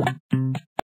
one.